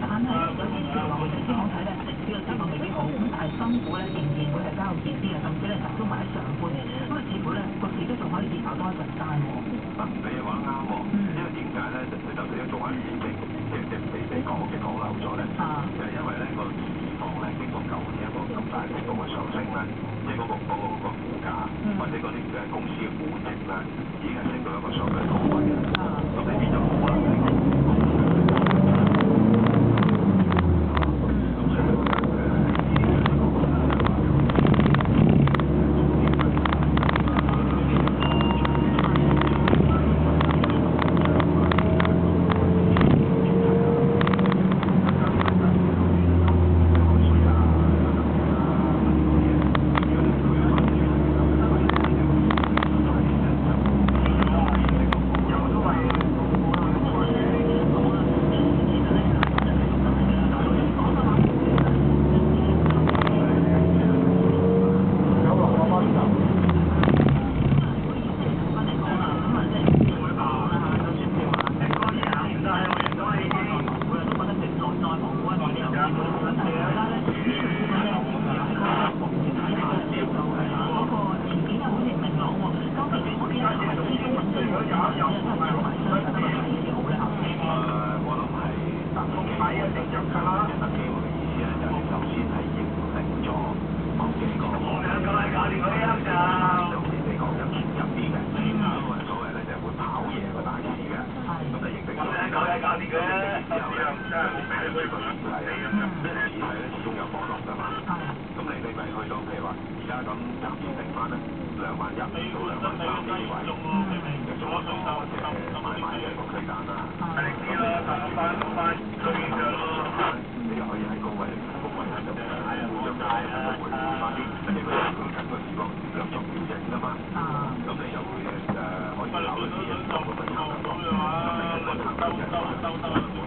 但係有啲情況會先好睇咧，只有得方必好，咁但係新股咧仍然會係交結啲啊，甚至咧集中埋喺上半嘅，咁啊至少咧個自都仲可以賺多一陣嘅。啊，你話啱。因為點解咧就特別要做喺遠即嘅地地港股嘅攔留咗咧？就因為咧個二方咧同舊年一個咁大幅嘅上升咧，呢個個嗰個股價，或者嗰啲公司嘅股值咧，已經升到一個上嘅高位，咁呢邊就好啦。呢个系啊呢个系咧始终有波动噶嘛咁你哋咪去到譬如話而家咁就变定翻咧两万一到两万三呢啲位咁你又可以喺高位高位喺度咁你又会根据呢个量作调整噶嘛咁你又会诶可以考虑啲人会唔会咁你通过行高人